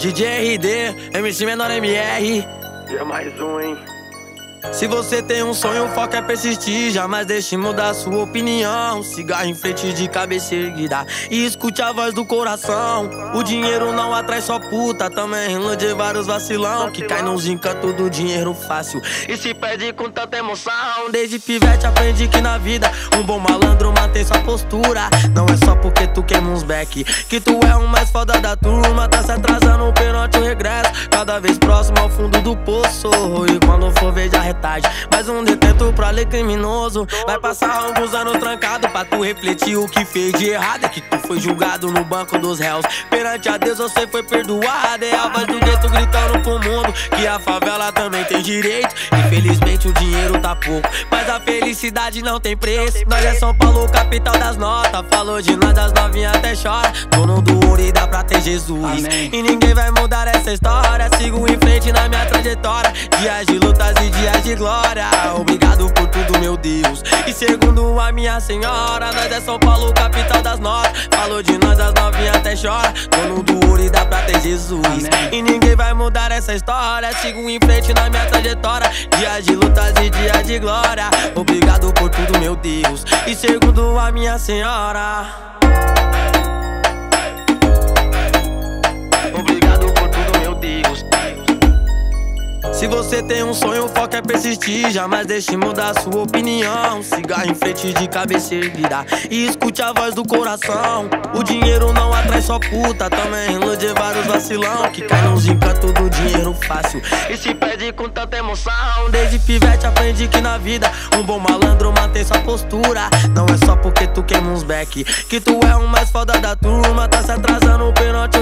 DJ RD, MC Menor MR. E é mais um, hein? Se você tem um sonho, o foco é persistir. Jamais deixe mudar sua opinião. Cigarro em frente de cabeça erguida. E escute a voz do coração. O dinheiro não atrai só puta. Também ilude vários vacilão. Que cai nos encantos do dinheiro fácil. E se perde com tanta emoção. Desde pivete aprendi que na vida um bom malandro mantém sua postura. Não é só porque tu queima uns back. Que tu é o mais foda da turma. Tá se atrasando perante o regresso. Cada vez próximo ao fundo do poço. E quando for ver, já retagem. Mais um detento pra ler criminoso. Vai passar alguns anos trancado pra tu refletir o que fez de errado. É que tu foi julgado no banco dos réus. Perante a Deus você foi perdoado. É a voz do gueto gritando pro mundo que a favela também tem direito. Infelizmente o dinheiro tá pouco, mas a felicidade não tem preço. Nós é São Paulo, capital das notas. Falou de nós, as novinhas até chora. Dono do ouro e dá pra ter Jesus. Amém. E ninguém vai mudar essa história. Sigo em frente na minha trajetória. Dias de lutas e dias de glória. Obrigado por tudo, meu Deus. E segundo a minha senhora, nós é São Paulo, capital das notas. Falou de nós, as novinhas até chora. Dono do ouro e dá pra ter Jesus. E ninguém vai mudar essa história. Sigo em frente na minha trajetória. Dias de lutas e dias de glória. Obrigado por tudo, meu Deus. E segundo a minha senhora. Se você tem um sonho, o foco é persistir. Jamais deixe mudar sua opinião. Cigarro em frente de cabeça erguida. E escute a voz do coração. O dinheiro não atrai só puta. Também ilude vários vacilão. Que cai nos encantos do dinheiro fácil. E se perde com tanta emoção. Desde pivete aprendi que na vida um bom malandro mantém sua postura. Não é só porque tu queima uns back. Que tu é o mais foda da turma. Tá se atrasando o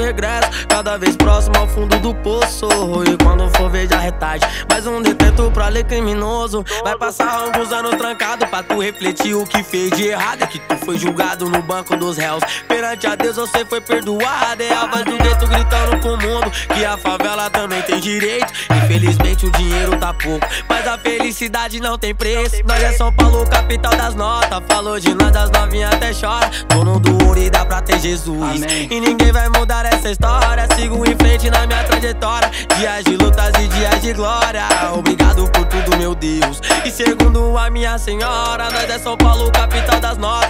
regresso. Cada vez próximo ao fundo do poço. E quando for ver, já retarde. Mais um detento pra ler criminoso. Vai passar alguns anos trancado pra tu refletir o que fez de errado. É que tu foi julgado no banco dos réus. Perante a Deus você foi perdoado. É a voz do gueto gritando pro mundo que a favela também tem direito. Infelizmente o dinheiro tá pouco, mas a felicidade não tem preço. Nós é São Paulo, capital das notas. Falou de nós, as novinhas até chora. Dono do ouro e dá pra ter Jesus. Amém. E ninguém vai mudar essa história. Sigo em frente na minha trajetória. Dias de lutas e dias de glória. Obrigado por tudo, meu Deus. E segundo a minha senhora, nós é São Paulo, capital das notas.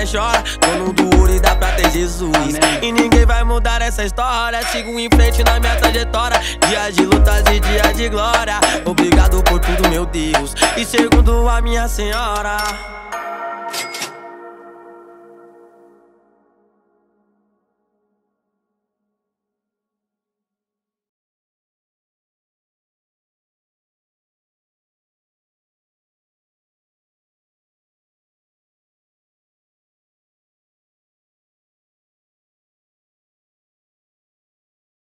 Até chora. Dono do ouro e dá pra ter Jesus. E ninguém vai mudar essa história. Sigo em frente na minha trajetória. Dias de lutas e dias de glória. Obrigado por tudo, meu Deus. E segundo a minha senhora.